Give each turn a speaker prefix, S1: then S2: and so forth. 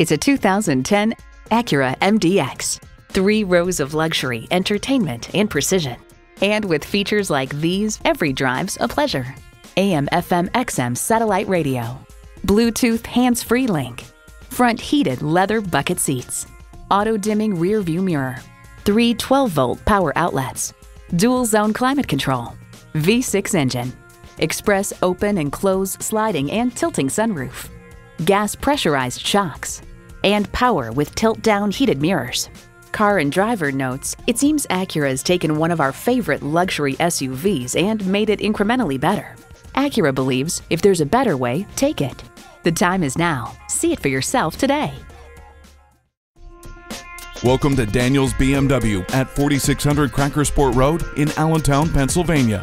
S1: It's a 2010 Acura MDX. Three rows of luxury, entertainment, and precision. And with features like these, every drive's a pleasure. AM, FM, XM satellite radio, Bluetooth hands free link, front heated leather bucket seats, auto dimming rear view mirror, three 12 volt power outlets, dual zone climate control, V6 engine, express open and close sliding and tilting sunroof, gas pressurized shocks, and power with tilt down heated mirrors. Car and Driver notes, it seems Acura has taken one of our favorite luxury SUVs and made it incrementally better. Acura believes if there's a better way, take it. The time is now. See it for yourself today.
S2: Welcome to Daniels BMW at 4600 Crackersport Road in Allentown, Pennsylvania.